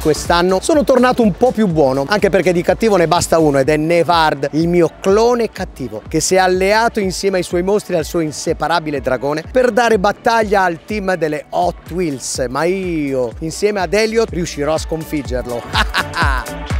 quest'anno sono tornato un po' più buono, anche perché di cattivo ne basta uno ed è Nevard, il mio clone cattivo, che si è alleato insieme ai suoi mostri al suo inseparabile dragone per dare battaglia al team delle Hot Wheels, ma io insieme ad Elliot riuscirò a sconfiggerlo.